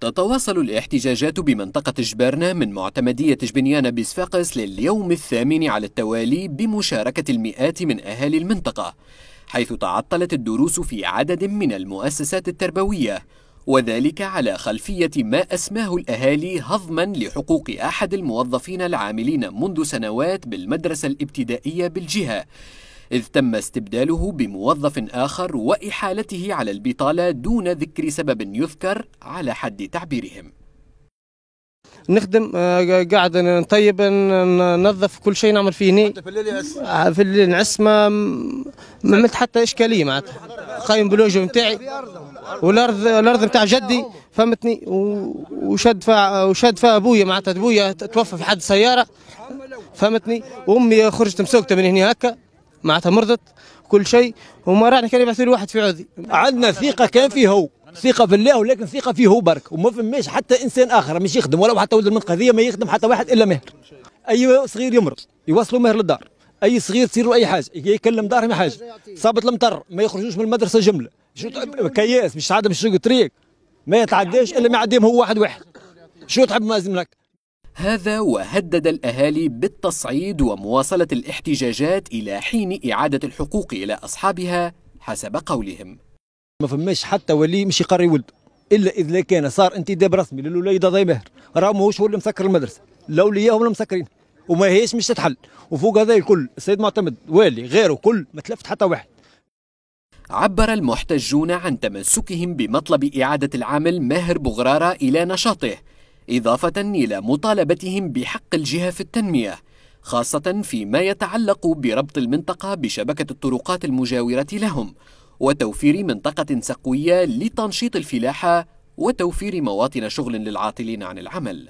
تتواصل الاحتجاجات بمنطقة جبارنا من معتمدية جبنيان بصفاقس لليوم الثامن على التوالي بمشاركة المئات من أهالي المنطقة حيث تعطلت الدروس في عدد من المؤسسات التربوية وذلك على خلفية ما أسماه الأهالي هضما لحقوق أحد الموظفين العاملين منذ سنوات بالمدرسة الابتدائية بالجهة. إذ تم استبداله بموظف آخر وإحالته على البطالة دون ذكر سبب يذكر على حد تعبيرهم. نخدم آه، قاعد نطيب ننظف كل شيء نعمل فيه هني. آه، في الليل نعس ما ما عملت حتى إشكالية معناتها. قايم بالوجه نتاعي والأرض الأرض نتاع جدي فهمتني. وشد فيها وشد فيها أبويا معناتها. أبويا توفى في حد سيارة. فهمتني. وأمي خرجت مسوكته من هنا هكا. معناتها مرضت كل شيء وما راح كان يبعثوا لي واحد في عودي. عندنا ثقة كان فيه هو ثقة في الله ولكن ثقة فيه هو برك. وما فماش حتى إنسان آخر مش يخدم ولا حتى ولد المنطقة هذه ما يخدم حتى واحد إلا مهر. أي صغير يمرض يوصلوا مهر للدار. أي صغير تصير له أي حاجة يكلم دارهم حاجة. صابت المطر ما يخرجوش من المدرسة جملة. كياس مش عاد مش طريق ما يتعداش إلا ما يعديهم هو واحد واحد. شو تحب مازم لك هذا وهدد الأهالي بالتصعيد ومواصلة الاحتجاجات إلى حين إعادة الحقوق إلى أصحابها حسب قولهم. ما فماش حتى ولي مش يقري ولده إلا إذا كان صار انتداب رسمي للوليدة ضي مهر راه ماهوش هو اللي مسكر المدرسة الاولياء هم اللي مسكرين وما هيش مش تتحل. وفوق هذا الكل السيد معتمد والي غيره كل ما تلفت حتى واحد. عبر المحتجون عن تمسكهم بمطلب إعادة العامل ماهر بغرارة إلى نشاطه إضافة إلى مطالبتهم بحق الجهة في التنمية خاصة فيما يتعلق بربط المنطقة بشبكة الطرقات المجاورة لهم وتوفير منطقة سقوية لتنشيط الفلاحة وتوفير مواطن شغل للعاطلين عن العمل.